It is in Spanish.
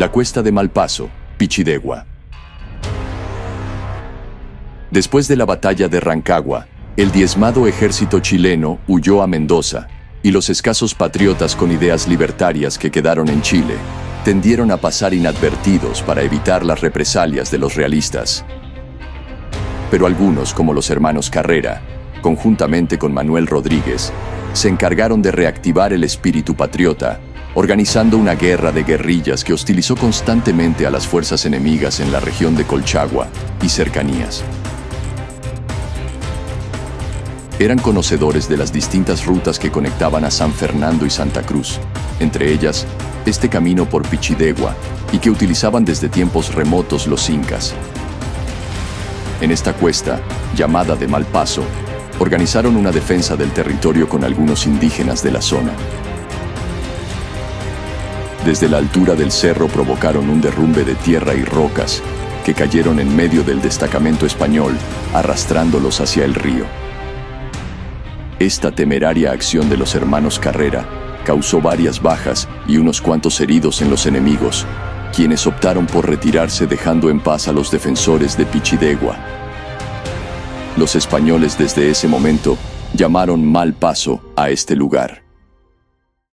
La cuesta de Malpaso, Pichidegua. Después de la batalla de Rancagua, el diezmado ejército chileno huyó a Mendoza y los escasos patriotas con ideas libertarias que quedaron en Chile tendieron a pasar inadvertidos para evitar las represalias de los realistas. Pero algunos, como los hermanos Carrera, conjuntamente con Manuel Rodríguez, se encargaron de reactivar el espíritu patriota, organizando una guerra de guerrillas que hostilizó constantemente a las fuerzas enemigas en la región de Colchagua y cercanías. Eran conocedores de las distintas rutas que conectaban a San Fernando y Santa Cruz, entre ellas este camino por Pichidegua, y que utilizaban desde tiempos remotos los incas. En esta cuesta, llamada de Malpaso, organizaron una defensa del territorio con algunos indígenas de la zona. Desde la altura del cerro provocaron un derrumbe de tierra y rocas que cayeron en medio del destacamento español, arrastrándolos hacia el río. Esta temeraria acción de los hermanos Carrera causó varias bajas y unos cuantos heridos en los enemigos, quienes optaron por retirarse dejando en paz a los defensores de Pichidegua. Los españoles desde ese momento llamaron mal paso a este lugar.